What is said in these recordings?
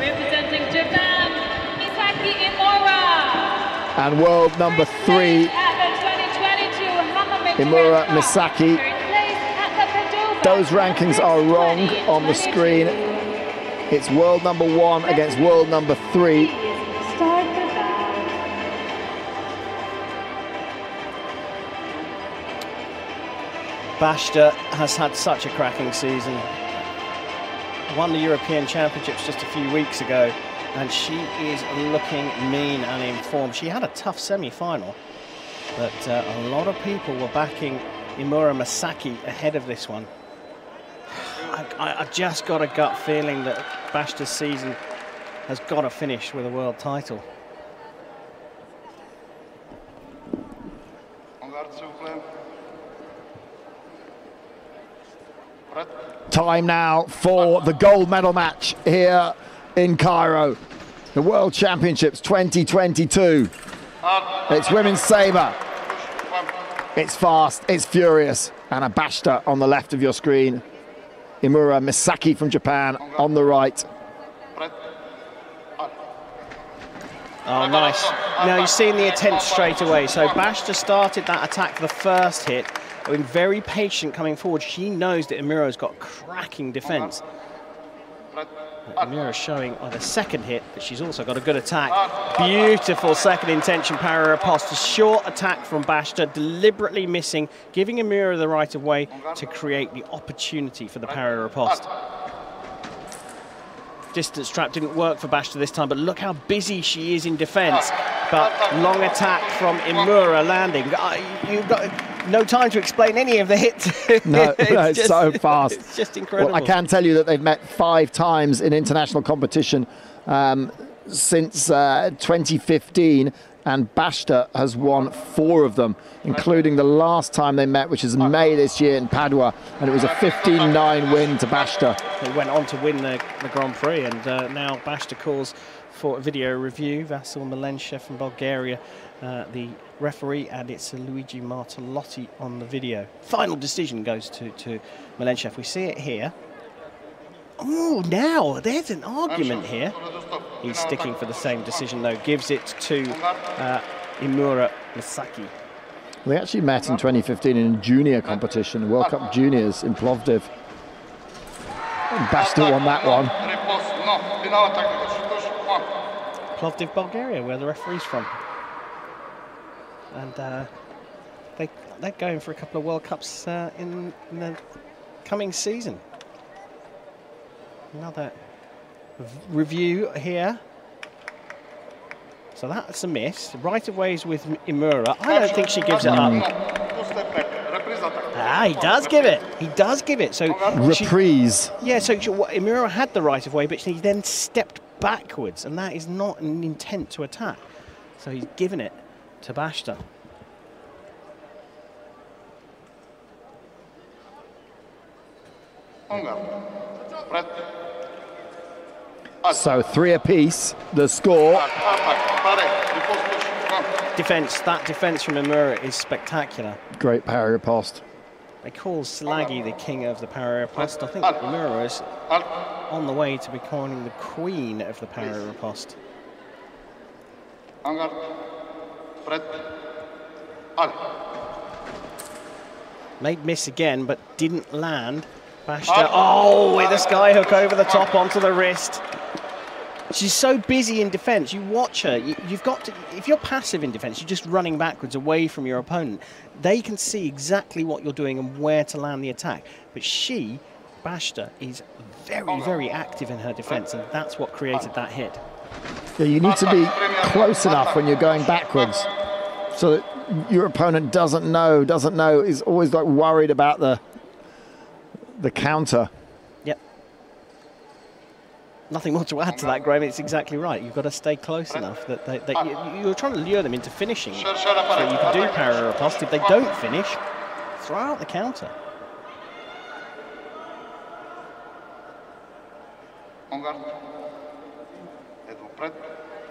Representing Japan, Misaki Emura. And world number three, Emura Misaki. Those rankings are wrong on the screen. It's world number one against world number three. Bashta has had such a cracking season. Won the European Championships just a few weeks ago, and she is looking mean and in form. She had a tough semi-final, but uh, a lot of people were backing Emura Misaki ahead of this one. I, I, just got a gut feeling that Bashta's season has got to finish with a world title. Time now for the gold medal match here in Cairo. The World Championships 2022. It's women's sabre. It's fast, it's furious. And a Bashta on the left of your screen. Emura Misaki from Japan on the right. Oh, nice. Now you've seen the attempt straight away. So Bashta started that attack the first hit, been very patient coming forward. She knows that Emura's got cracking defence. Emura showing on the second hit that she's also got a good attack. Beautiful second intention para riposte. A short attack from Bashta, deliberately missing, giving Emura the right of way to create the opportunity for the para riposte. Distance trap didn't work for Bashta this time, but look how busy she is in defence. But long attack from Emura landing. Uh, you've got no time to explain any of the hits. no, it's, no, it's just, so fast. It's just incredible. Well, I can tell you that they've met five times in international competition um, since uh, 2015 and Bashta has won four of them, including the last time they met, which is May this year in Padua, and it was a 15-9 win to Bashta. He went on to win the, the Grand Prix, and uh, now Bashta calls for a video review. Vasil Milenchev from Bulgaria, uh, the referee, and it's Luigi Martellotti on the video. Final decision goes to, to Milenchev. We see it here. Oh, now there's an argument here. He's sticking for the same decision, though. Gives it to uh, Emura Misaki. They actually met in 2015 in a junior competition, World Cup Juniors in Plovdiv. Bashta won that one. Plovdiv, Bulgaria, where the referee's from. And uh, they, they're going for a couple of World Cups uh, in, in the coming season. Another review here. So that's a miss. Right of ways with Emura. I don't think she gives it up. Ah, he does give it. He does give it. So reprise. She, yeah. So she, Emura had the right of way, but he then stepped backwards, and that is not an intent to attack. So he's given it to Bashta. So three apiece, the score. Defence, that defence from Emura is spectacular. Great para riposte. They call Szilagyi the king of the para riposte. I think Emura is on the way to becoming the queen of the para riposte. Made miss again, but didn't land. Bashta. Oh, with a sky hook over the top onto the wrist. She's so busy in defence. You watch her. You, have got to. If you're passive in defence, you're just running backwards away from your opponent. They can see exactly what you're doing and where to land the attack. But she, Bashta, is very, very active in her defence, and that's what created that hit. Yeah, you need to be close enough when you're going backwards, so that your opponent doesn't know, doesn't know, is always like worried about the the counter. Yep. Nothing more to add to that, Graham. It's exactly right. You've got to stay close enough that, they, that you, are trying to lure them into finishing. So you can do para riposte. If they don't finish, throw out the counter.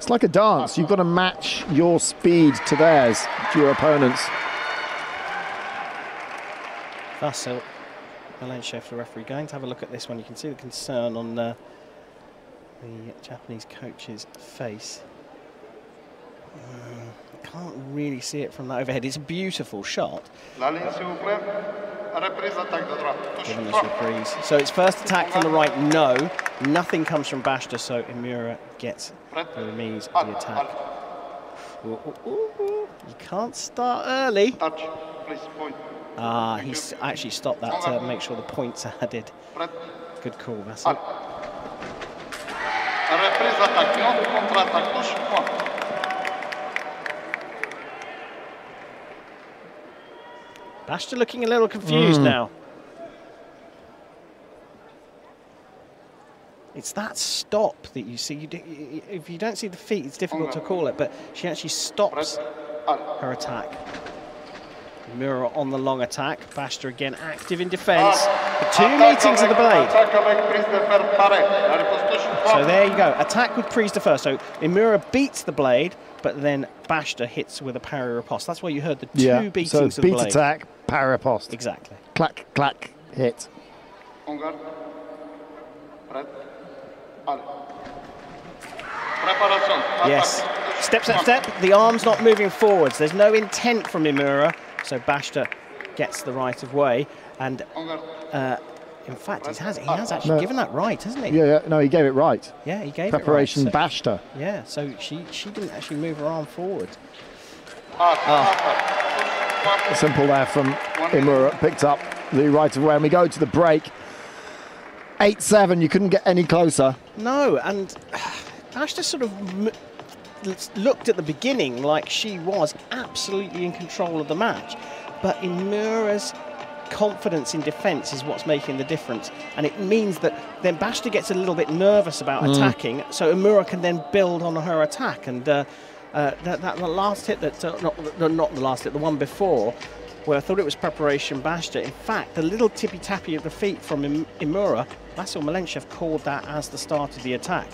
It's like a dance. You've got to match your speed to theirs, to your opponents. Vasil Milenchev, the referee, going to have a look at this one. You can see the concern on uh, the Japanese coach's face. Mm, can't really see it from that overhead. It's a beautiful shot. Given this reprise. So it's first attack from the right, no. Nothing comes from Bashta, so Emura gets the remise of the attack. Ooh, ooh, ooh. You can't start early. Ah, he's actually stopped that to make sure the points are added. Good call, Vasil. Reprise attaque. Non, contre-attaque. Touche, point. Bashta looking a little confused Mm. now. It's that stop that you see. You do, y- y- if you don't see the feet, it's difficult to call it, but she actually stops her attack. Mura on the long attack. Bashta again active in defence. The two meetings of the blade. Attaque avec prise de fer pareil. La riposte touche, So there you go. Attack with Priest to first. So Emura beats the blade, but then Bashta hits with a parry riposte. That's why you heard the two Yeah. beatings So of the blade. beat blade. attack, parry riposte. Exactly. Clack, clack, hit. On Yes. Step, step, step. The arm's not moving forwards. There's no intent from Emura. So Bashta gets the right of way. And uh, in fact, he has, he has actually No. given that right, hasn't he? Yeah, yeah, no, he gave it right. Yeah, he gave Preparation it right. Bashta. So, yeah, so she, she didn't actually move her arm forward. Attaque. Attaque. Simple there from Emura. Picked up the right of way. And we go to the break. 8 7. You couldn't get any closer. No, and Bashta sort of looked at the beginning like she was absolutely in control of the match. But Emura's confidence in defence is what's making the difference. And it means that then Bashta gets a little bit nervous about attacking, so Emura can then build on her attack. And uh, uh, that, that the last hit, that uh, not, the- not the last hit, the one before, where I thought it was preparation Bashta. In fact, the little tippy tappy of the feet from Im- Emura, Vasil Milenchev called that as the start of the attack.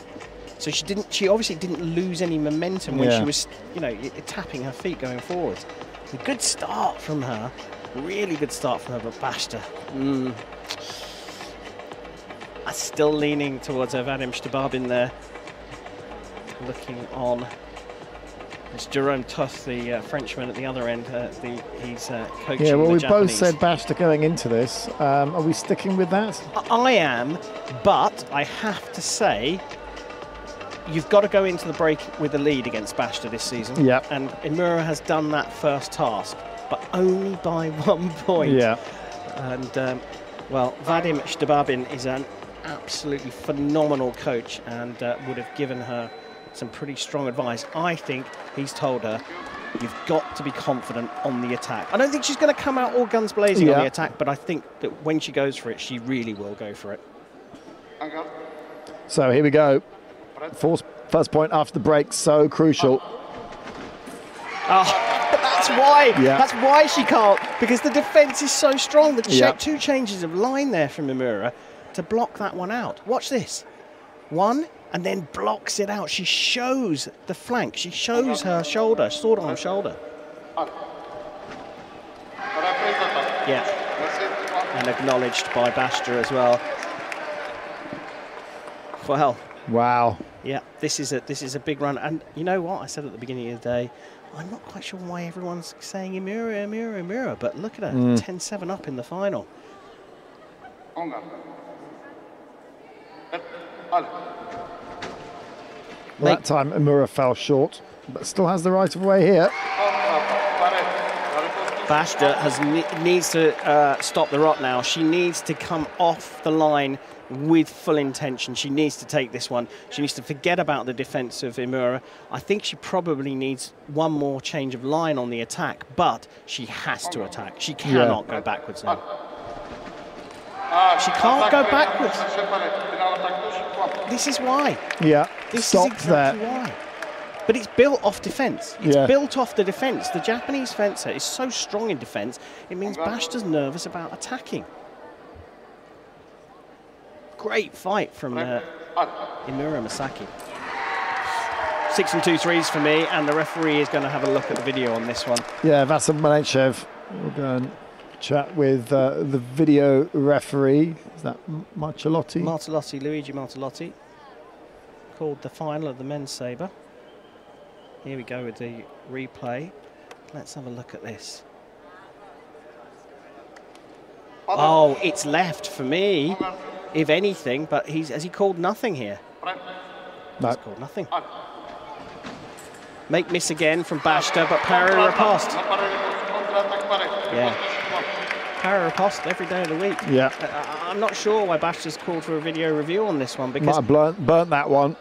So she didn't. She obviously didn't lose any momentum when Yeah. she was, you know, tapping her feet going forward. A good start from her. Really good start from her, but Bashta. Mm. I'm still leaning towards her Vadim Stababin there. Looking on. It's Jerome Tuth, the uh, Frenchman at the other end. Uh, the, he's uh, coaching Yeah, well, we both said Bashta going into this. Um, are we sticking with that? I am, but I have to say, you've got to go into the break with a lead against Bashta this season. Yep. And Emura has done that first task, but only by one point. Yeah. And, um, well, Vadim Stababin is an absolutely phenomenal coach and uh, would have given her some pretty strong advice. I think he's told her, you've got to be confident on the attack. I don't think she's going to come out all guns blazing on the attack, but I think that when she goes for it, she really will go for it. So here we go. Force, first point after the break, so crucial. Oh, that's why. Yeah. That's why she can't because the defence is so strong. The Yeah. two changes of line there from Emura to block that one out. Watch this. One and then blocks it out. She shows the flank. She shows her shoulder, sword arm shoulder. Yeah, and acknowledged by Bashta as well. Well, Wow. yeah, this is a this is a big run. And you know what I said at the beginning of the day. I'm not quite sure why everyone's saying Emura, Emura, Emura, but look at her, hmm. 10-7 up in the final. Well, Make- that time Emura fell short, but still has the right of way here. Contre-attaque. Pareil. La riposte touche, Bashta has needs to uh, stop the rot now. She needs to come off the line with full intention. She needs to take this one. She needs to forget about the defence of Emura. I think she probably needs one more change of line on the attack, but she has to attack. She cannot go backwards now. Ah, She can't go backwards. This is why. Yeah. This Stopped is exactly there. why. But it's built off defence. It's Yeah. built off the defence. The Japanese fencer is so strong in defence, it means Bashta's nervous about attacking. Great fight from uh, Emura Misaki. Six and two threes for me, and the referee is going to have a look at the video on this one. Yeah, Vasil Milenchev. We'll go and chat with uh, the video referee. Is that Marcellotti? Martellotti, Luigi Martellotti. called the final of the men's sabre. Here we go with the replay. Let's have a look at this. Oh, it's left for me, if anything, but he's has he called nothing here? No. He's called nothing. Make miss again from Bashta, but para riposte. Yeah. Para riposte every day of the week. Yeah. I, I'm not sure why Bashta's called for a video review on this one Might because have burnt, burnt that one.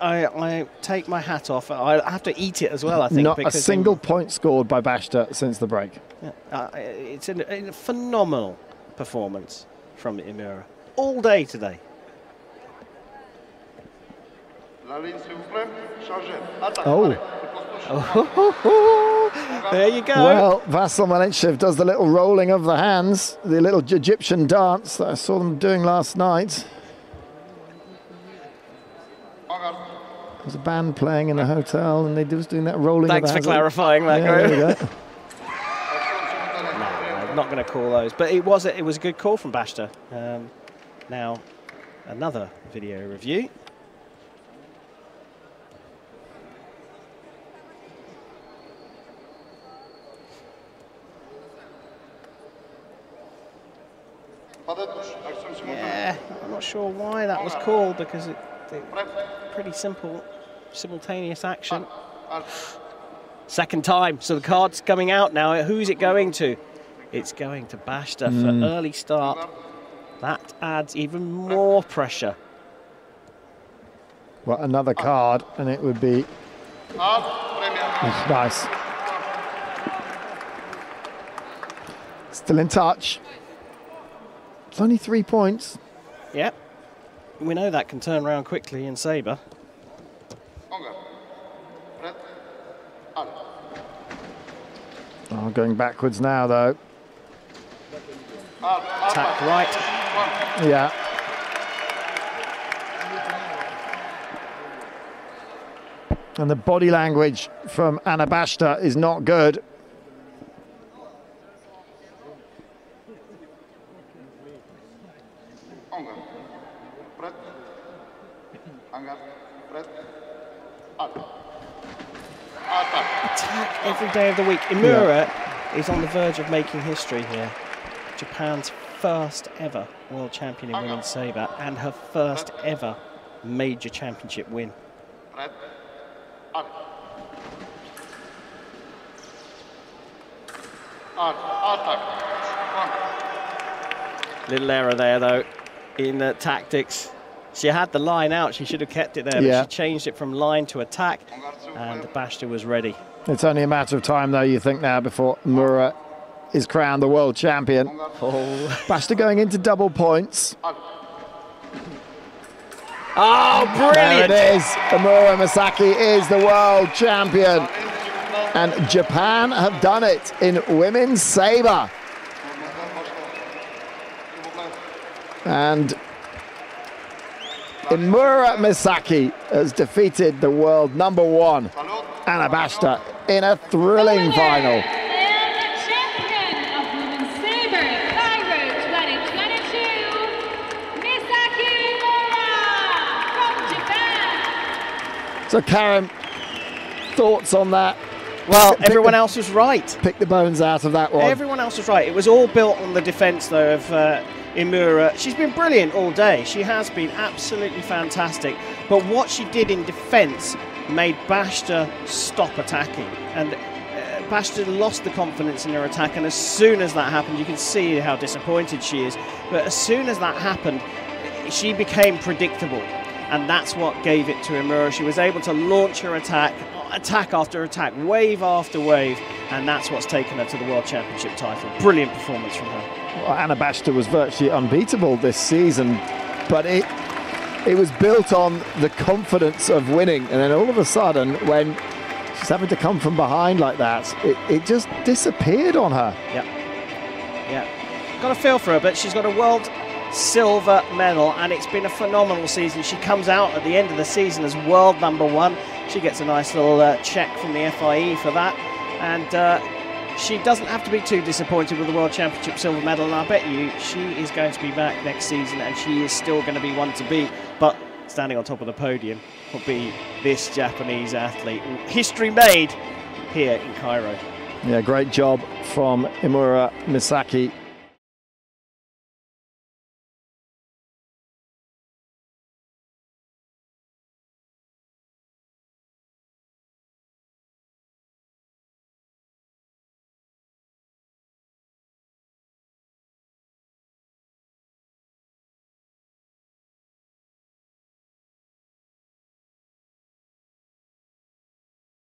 I, I take my hat off. I have to eat it as well. I think Not a single point scored by Bashta since the break. Yeah, uh, it's an, a phenomenal performance from Emura all day today. La ligne, s'il vous plaît. Chargez. Attaque. Oh. There you go. Well, Vasil Milenchev does the little rolling of the hands, the little Egyptian dance that I saw them doing last night. There's a band playing in a hotel, and they was doing that rolling. Thanks of the for hands. clarifying that, Yeah, there you go. I'm not going to call those, but it was a, it was a good call from Bashta. Um, now, another video review. Pas de touche. Action simultanée. Yeah, I'm not sure why that was called because it, it pretty simple, simultaneous action. Second time, so the card's coming out now. Who's it going to? It's going to Bashta for hmm. early start. That adds even more pressure. Well, another card, and it would be nice. Still in touch. It's only three points. Yep. We know that can turn around quickly in Sabre. En garde. Prêt. Allez. Oh, going backwards now, though. Halte. Attaque. Attack right. Yeah. And the body language from Anna Bashta is not good. Attack every day of the week. Emura is on the verge of making history here. Japan's first ever world champion in women's sabre and her first ever major championship win. Prêt. Allez. Halte. Attaque. En Little error there though in the tactics. She had the line out. She should have kept it there, Yeah. but she changed it from line to attack, En garde, s'il vous and plaît. Bashta was ready. It's only a matter of time, though, you think now, before Mura is crowned the world champion. Oh, Bashta going into double points. oh brilliant! There it is. Emura Misaki is the world champion. La ligne, s'il vous plaît. And Japan have done it in women's sabre. S'il vous plaît. And Emura Misaki has defeated the world number one, Salut. Anna Bashta, in a thrilling final. And champion of women's saber, Cairo 2022, Misaki Mora from Japan. So, Karen, thoughts on that? Well, Pick everyone the- else was right. Pick the bones out of that one. Everyone else was right. It was all built on the defence, though, of uh, Emura. She's been brilliant all day. She has been absolutely fantastic. But what she did in defence made Bashta stop attacking. And uh, Bashta lost the confidence in her attack. And as soon as that happened, you can see how disappointed she is. But as soon as that happened, she became predictable. And that's what gave it to Emura. She was able to launch her attack, attack after attack, wave after wave, and that's what's taken her to the World Championship title. Brilliant performance from her. Well, Anna Bashta was virtually unbeatable this season, but it it was built on the confidence of winning, and then all of a sudden, when she's having to come from behind like that, it, it just disappeared on her. Yeah. Yeah. Got a feel for her, but she's got a world silver medal, and it's been a phenomenal season. She comes out at the end of the season as world number one. She gets a nice little uh, check from the FIE for that. And uh, she doesn't have to be too disappointed with the World Championship silver medal, and I bet you she is going to be back next season and she is still going to be one to beat. But standing on top of the podium will be this Japanese athlete. History made here in Cairo. Yeah, great job from Emura Misaki